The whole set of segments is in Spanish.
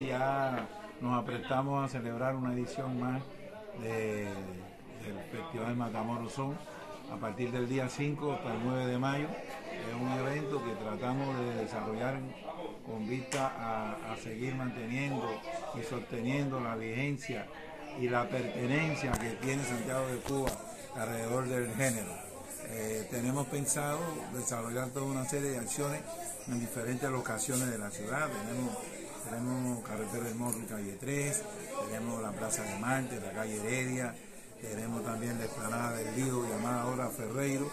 Ya nos aprestamos a celebrar una edición más del Festival Matamoros Son a partir del día 5 hasta el 9 de mayo. Es un evento que tratamos de desarrollar con vista a, seguir manteniendo y sosteniendo la vigencia y la pertenencia que tiene Santiago de Cuba alrededor del género. Eh, tenemos pensado desarrollar toda una serie de acciones en diferentes locaciones de la ciudad. Tenemos tenemos Carretera del Morro y Calle 3, tenemos la Plaza de Marte, la calle Heredia, tenemos también la explanada del Río llamada ahora Ferreiro,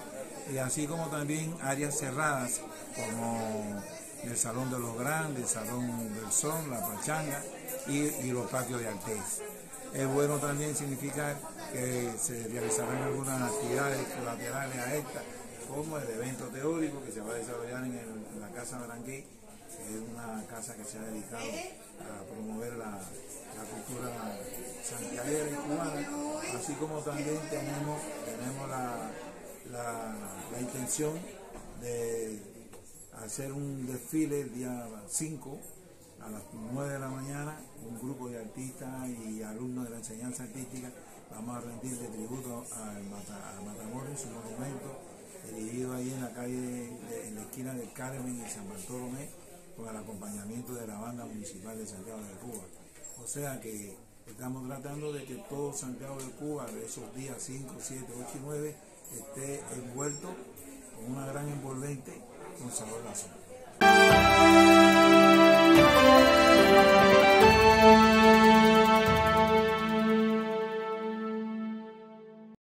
y así como también áreas cerradas como el Salón de los Grandes, el Salón del Sol, la Pachanga y, los patios de Artés. Es bueno también significar que se realizarán algunas actividades colaterales a esta, como el evento teórico que se va a desarrollar en, la Casa Baranquí es una casa que se ha dedicado a promover la, cultura santiaguera y cubana, así como también tenemos, tenemos la, la, intención de hacer un desfile el día 5 a las 9 de la mañana, un grupo de artistas y alumnos de la enseñanza artística, vamos a rendirle tributo al Matamoros, su monumento, dirigido ahí en la calle, en la esquina del Carmen y San Bartolomé, con el acompañamiento de la banda municipal de Santiago de Cuba. O sea que estamos tratando de que todo Santiago de Cuba, de esos días 5, 7, 8 y 9, esté envuelto con una gran envolvente con sabor razón.